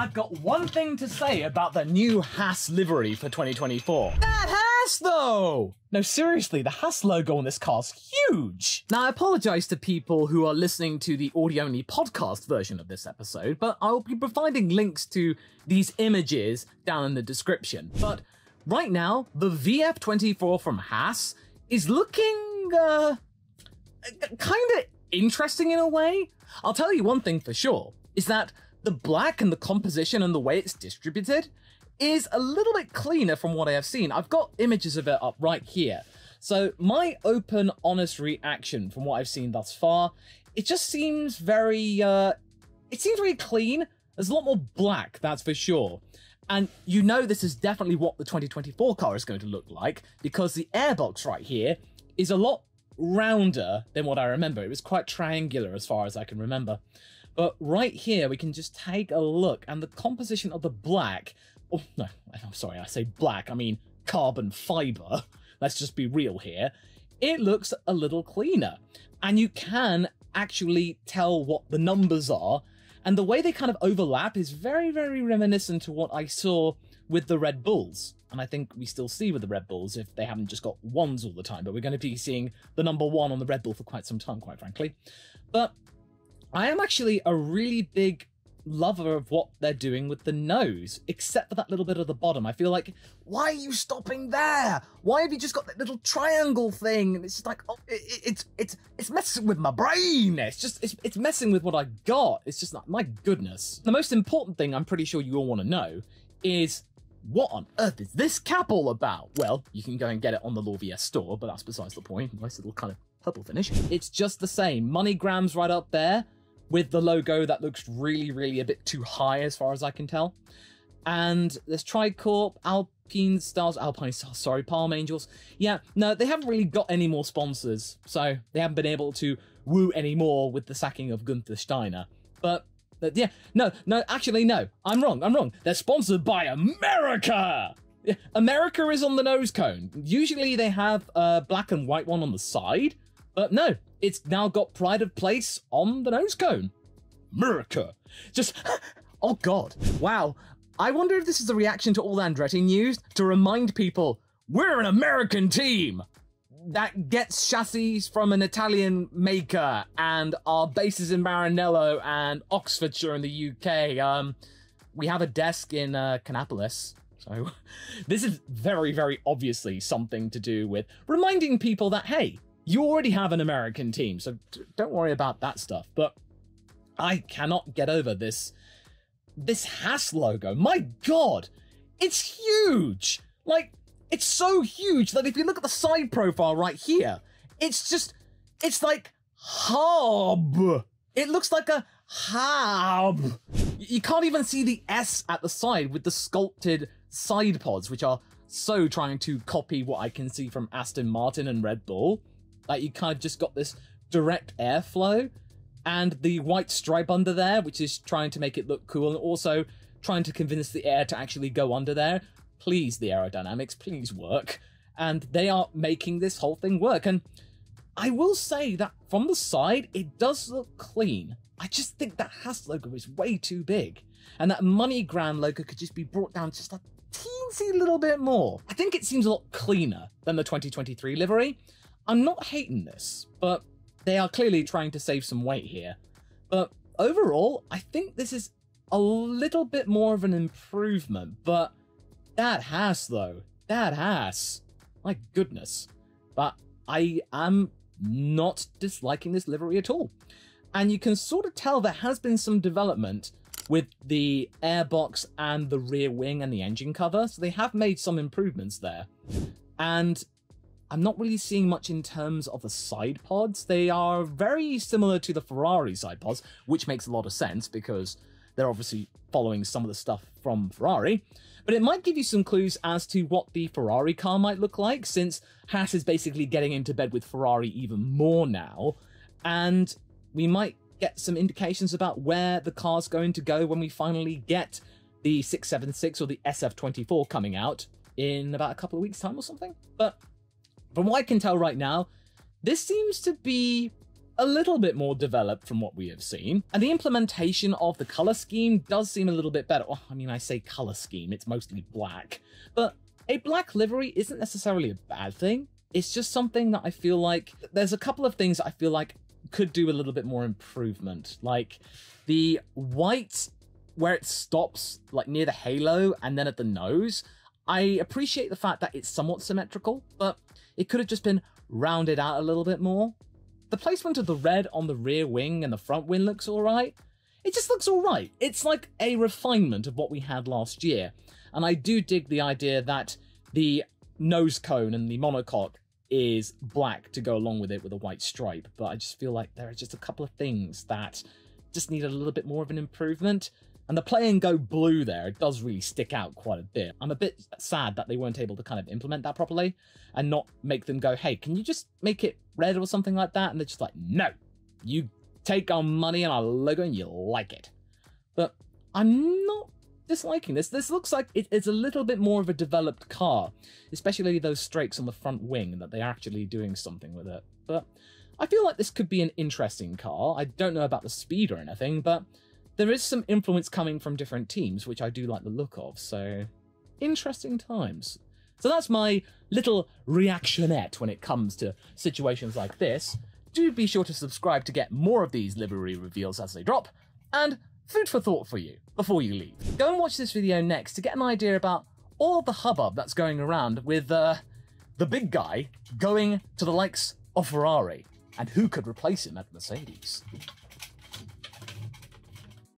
I've got one thing to say about the new Haas livery for 2024. That Haas, though! No, seriously, the Haas logo on this car's huge! Now, I apologize to people who are listening to the audio only podcast version of this episode, but I'll be providing links to these images down in the description. But right now, the VF24 from Haas is looking, uh, kind of interesting in a way. I'll tell you one thing for sure, is that the black and the composition and the way it's distributed is a little bit cleaner from what I have seen. I've got images of it up right here. So my open, honest reaction from what I've seen thus far, it just seems very, uh, it seems very clean. There's a lot more black, that's for sure. And you know this is definitely what the 2024 car is going to look like because the airbox right here is a lot rounder than what I remember. It was quite triangular as far as I can remember. But right here, we can just take a look, and the composition of the black, oh no, I'm sorry, I say black, I mean carbon fiber. Let's just be real here. It looks a little cleaner, and you can actually tell what the numbers are, and the way they kind of overlap is very, very reminiscent to what I saw with the Red Bulls. And I think we still see with the Red Bulls if they haven't just got ones all the time, but we're going to be seeing the number one on the Red Bull for quite some time, quite frankly. But I am actually a really big lover of what they're doing with the nose, except for that little bit of the bottom. I feel like, why are you stopping there? Why have you just got that little triangle thing? And it's just like, oh, it, it's it's it's messing with my brain. It's just it's it's messing with what I got. It's just like, my goodness. The most important thing I'm pretty sure you all want to know is what on earth is this cap all about? Well, you can go and get it on the Law VS store, but that's besides the point. Nice little kind of purple finish. It's just the same. MoneyGram's right up there with the logo that looks really, really a bit too high as far as I can tell. And there's Tricorp, Alpinestars, Alpine Stars, sorry, Palm Angels. Yeah, no, they haven't really got any more sponsors, so they haven't been able to woo anymore with the sacking of Gunther Steiner. But, but yeah, no, no, actually, no, I'm wrong, I'm wrong. They're sponsored by America! America is on the nose cone. Usually they have a black and white one on the side, but no, it's now got pride of place on the nose cone. America. Just, oh god. Wow. I wonder if this is a reaction to all the Andretti news to remind people we're an American team that gets chassis from an Italian maker and our bases in Maranello and Oxfordshire in the UK. Um, we have a desk in uh, Kannapolis. So this is very, very obviously something to do with reminding people that, hey, you already have an American team, so don't worry about that stuff. But I cannot get over this this Haas logo. My god, it's huge. Like it's so huge that if you look at the side profile right here, it's just it's like hub. It looks like a hub. You can't even see the S at the side with the sculpted side pods, which are so trying to copy what I can see from Aston Martin and Red Bull. Like you kind of just got this direct airflow and the white stripe under there, which is trying to make it look cool and also trying to convince the air to actually go under there. Please, the aerodynamics, please work. And they are making this whole thing work. And I will say that from the side, it does look clean. I just think that Haas logo is way too big. And that MoneyGram logo could just be brought down just a teensy little bit more. I think it seems a lot cleaner than the 2023 livery. I'm not hating this, but they are clearly trying to save some weight here. But overall, I think this is a little bit more of an improvement, but that Haas though. That Haas. My goodness. But I am not disliking this livery at all. And you can sort of tell there has been some development with the airbox and the rear wing and the engine cover, so they have made some improvements there. And I'm not really seeing much in terms of the side pods. They are very similar to the Ferrari side pods, which makes a lot of sense because they're obviously following some of the stuff from Ferrari. But it might give you some clues as to what the Ferrari car might look like, since Haas is basically getting into bed with Ferrari even more now. And we might get some indications about where the car's going to go when we finally get the 676 or the SF24 coming out in about a couple of weeks' time or something. But from what I can tell right now, this seems to be a little bit more developed from what we have seen, and the implementation of the color scheme does seem a little bit better. Well, I mean, I say color scheme, it's mostly black, but a black livery isn't necessarily a bad thing. It's just something that I feel like there's a couple of things I feel like could do a little bit more improvement. Like the white where it stops like near the halo and then at the nose. I appreciate the fact that it's somewhat symmetrical, but it could have just been rounded out a little bit more. The placement of the red on the rear wing and the front wing looks alright. It just looks alright. It's like a refinement of what we had last year. And I do dig the idea that the nose cone and the monocoque is black to go along with it with a white stripe, but I just feel like there are just a couple of things that just need a little bit more of an improvement. And the play and go blue there it does really stick out quite a bit. I'm a bit sad that they weren't able to kind of implement that properly and not make them go, hey, can you just make it red or something like that? And they're just like, no, you take our money and our logo and you like it. But I'm not disliking this. This looks like it, it's a little bit more of a developed car, especially those strakes on the front wing, that they're actually doing something with it. But I feel like this could be an interesting car. I don't know about the speed or anything, but there is some influence coming from different teams, which I do like the look of, so interesting times. So that's my little reactionette when it comes to situations like this. Do be sure to subscribe to get more of these livery reveals as they drop, and food for thought for you before you leave. Go and watch this video next to get an idea about all the hubbub that's going around with uh, the big guy going to the likes of Ferrari, and who could replace him at Mercedes.